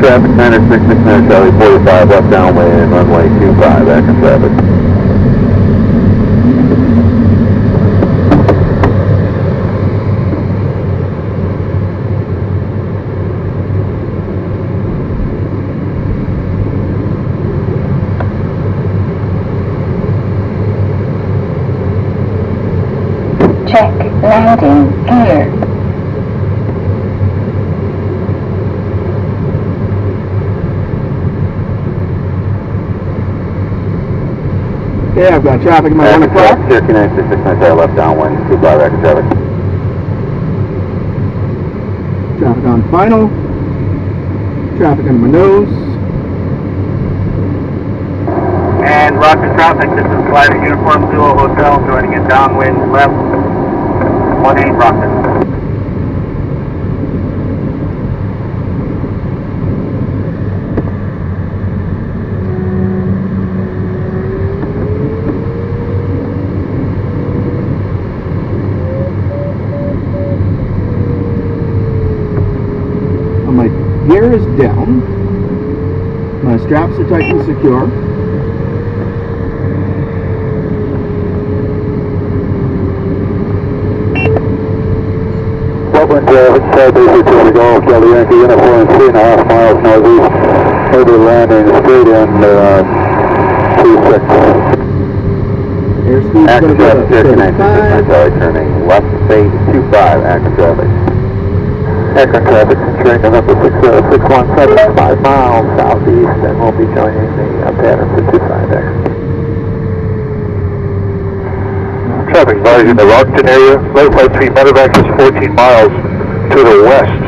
traffic, 966 Charlie 45, left downwind, runway 25, active traffic. Check landing gear. Okay, I've got traffic in my one Active o'clock. traffic, Cherokee 966 Charlie left downwind, 25, active traffic. Traffic on final. Traffic under my nose. And Rockton traffic, this is Glider Uniform Duo Hotel, joining in downwind left, 18 Rockton. Uh, My gear is down. My straps are tight and secure. Portland traffic, southeast to the Yankee Uniform, three and a half miles northeast, over the landing, straight in, uh, two six. Airspeed's going to be traffic, at Cherokee 966 35. Charlie, turning left, face 25, active traffic. Active traffic, number uh, six one seven, five miles southeast, and we'll be joining the uh, pattern for X. Traffic advisory in the Rockton area, Road Flight 3 medevac is 14 miles to the west.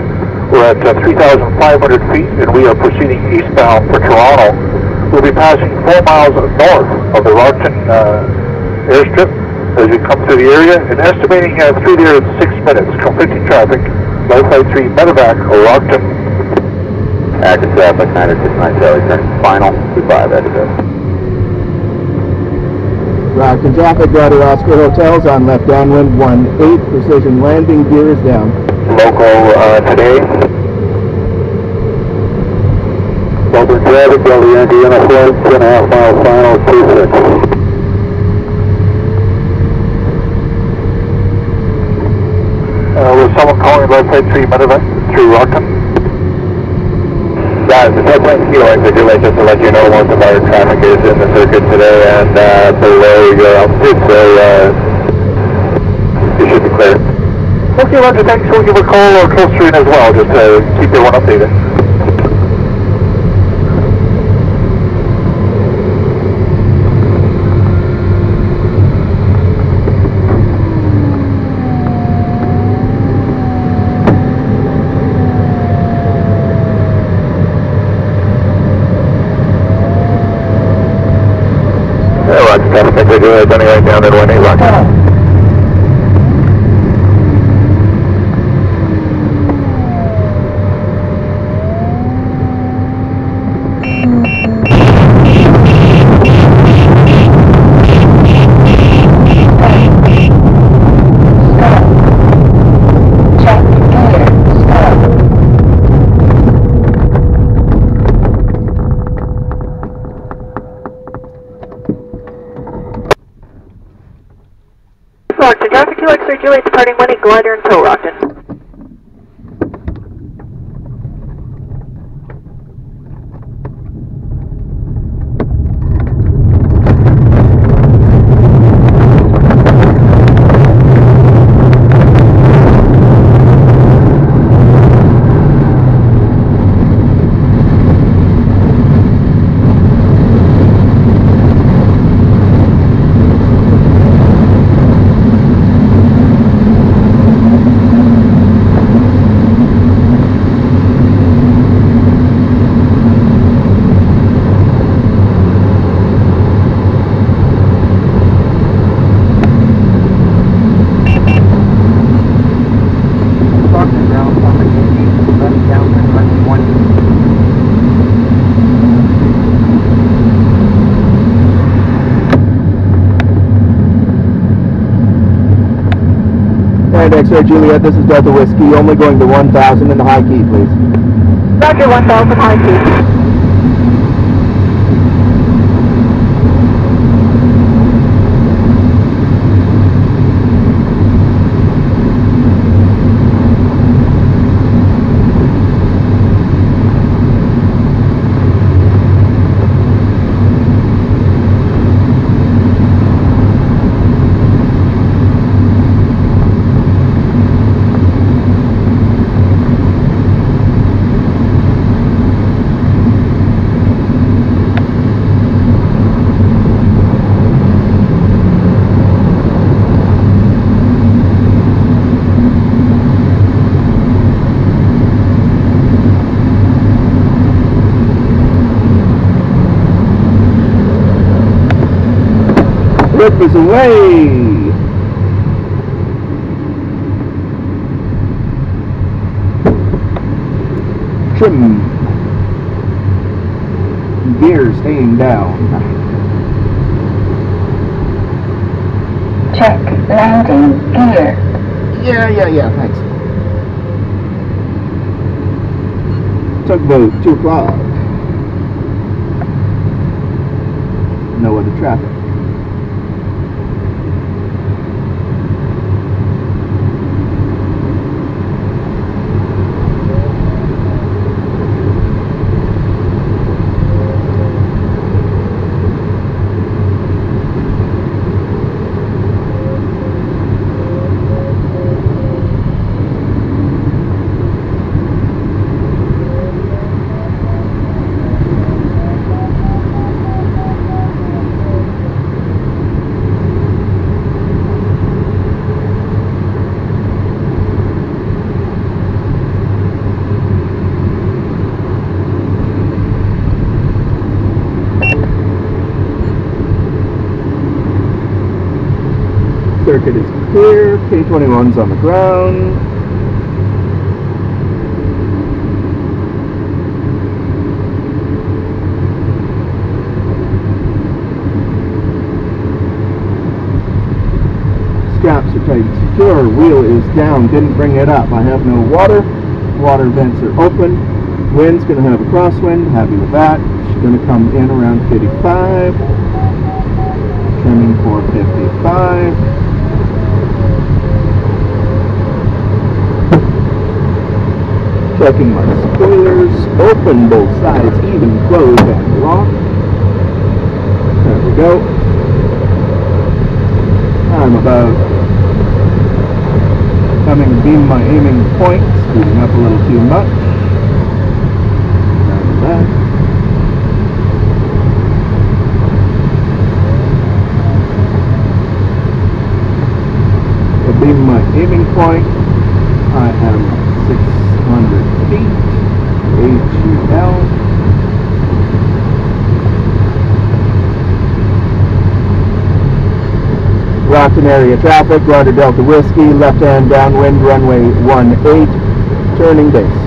We're at uh, 3,500 feet and we are proceeding eastbound for Toronto. We'll be passing 4 miles north of the Rockton uh, airstrip as we come through the area and estimating uh, through there in 6 minutes. Conflicting traffic, Flight 3 medevac, Rockton. Active traffic, 969 Charlie, turning final, 25 active Rockton traffic, Glider Oscar Hotels on left downwind 1-8, Precision landing gear is down. local uh, today. Open traffic, Delta Yankee Uniform, two and a half mile final, two six. Uh, calling about Flight 3 medevac through Rockton? Yeah, the Southwest Kilo exit, do like just to let you know most of our traffic is in the circuit today and uh, below your altitude, so uh, you should be clear. Okay, Roger, thanks. We'll give a call or closer in as well, just to keep everyone updated. Yeah, Roger, traffic, thanks. We're running right down that one, eight, Rockton, traffic 2X328 departing Winnie Glider until Rockton. Rocket ground, traffic 18, left downwind, left 20. And X-ray Juliet, this is Delta Whiskey, only going to 1,000 in the high key, please. Roger, 1000 high speed. Rip is away! Trim. Gear staying down. Check landing gear. Yeah, yeah, yeah, thanks. Tugboat, 2 o'clock. No other traffic. Circuit is clear. K21's on the ground. Straps are tight and secure. Wheel is down. Didn't bring it up. I have no water. Water vents are open. Wind's going to have a crosswind. Happy with that. She's going to come in around 55 trimming for 55. Checking my spoilers, open both sides, even, close and lock. There we go. I'm about coming to beam my aiming point, speeding up a little too much. Be my aiming point. I am 600 feet. HUL. Rockton area traffic, Roger Delta Whiskey, left hand downwind, runway 18, turning base.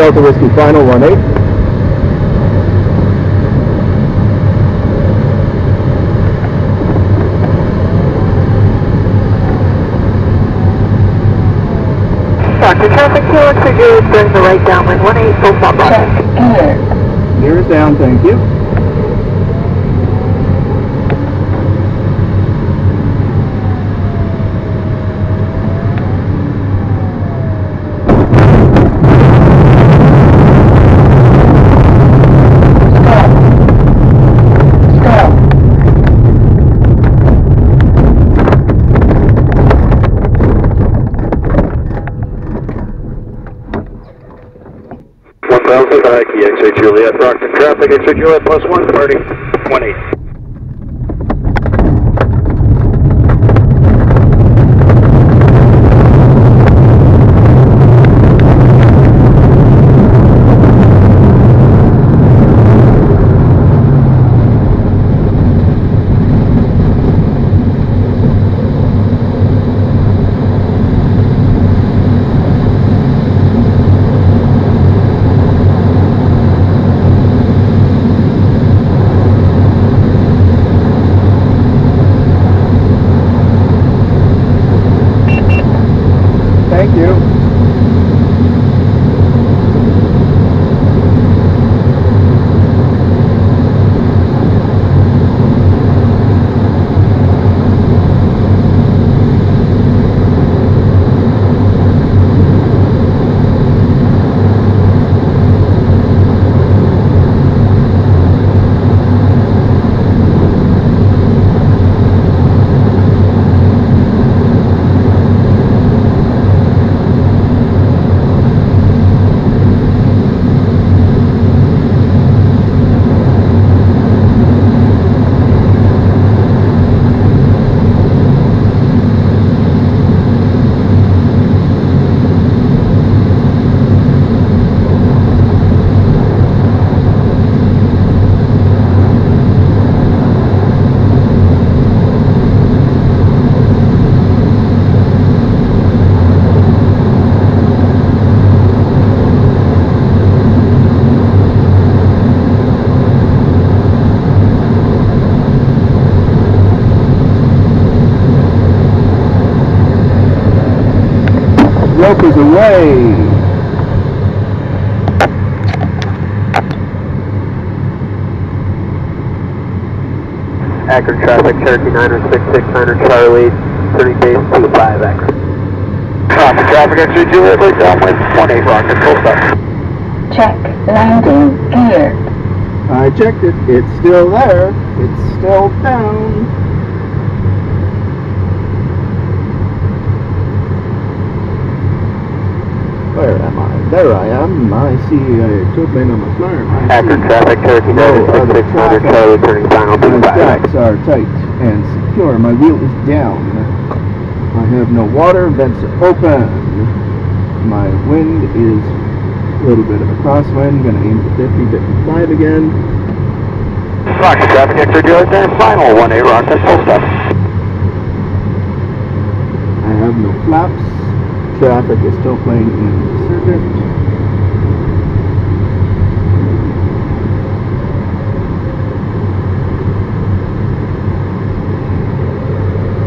Delta Whiskey final 18. Roger, traffic here, looks like you're bearing the right downwind, 18, full stop, Roger. Check gear. Gear down, thank you. Stop. Stop. One thousand high key, X-ray Juliet, Traffic, X-ray Juliet plus one, departing one. you. Away. Akron traffic, Cherokee 90669 Charlie, 30 days 25 Akron. Copy, traffic, X-ray Juliet, please downwind, 18 Rockton, full stop. Check. Landing gear. I checked it. It's still there. It's still down. Where am I? There I am. I see a tubing on my flare. Akron traffic, Cherokee No other 90669 traffic. Charlie, turning final My 25 are tight and secure. My wheel is down. I have no water. Vents are open. My wind is a little bit of a crosswind. Gonna aim for 50, 55 again. Rockton traffic, X-ray Juliet, turn final 18 Rockton, full stop. I have no flaps. Traffic is still playing in the circuit.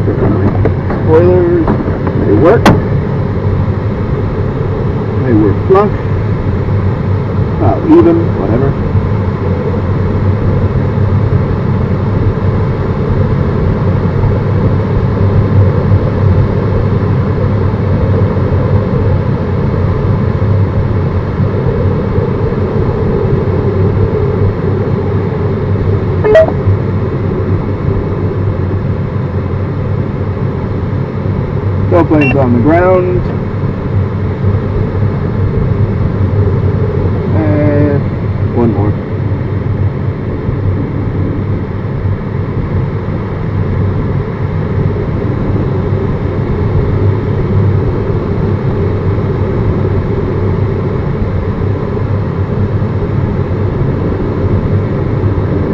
Here are my spoilers. They work. They were flush. Well, even, whatever. Still on the ground. And one more.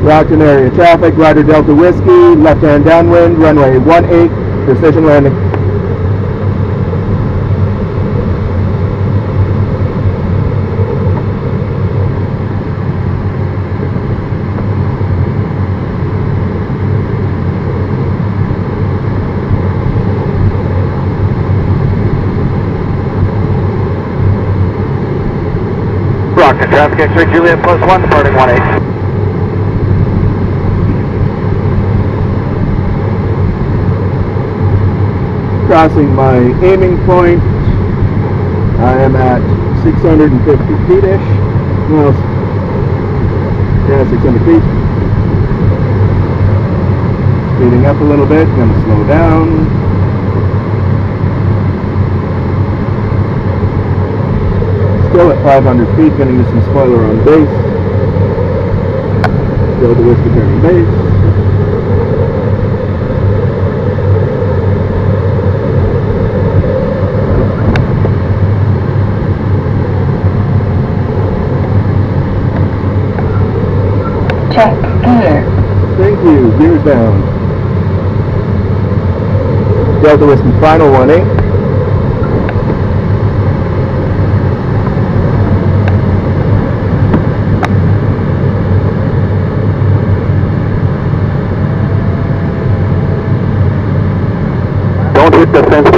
Rockton area traffic, Rider Delta Whiskey, left hand downwind, runway 18, precision landing. Rockton traffic, X-ray Juliet plus one, departing 18. crossing my aiming point. I am at 650 feet-ish. Well, yeah, 600 feet. Speeding up a little bit, gonna slow down. still at 500 feet, going to use some spoiler on base. Still the whisker turning base. Check gear. Thank you, Gear down. Delta Whiskey final 1-8. presente.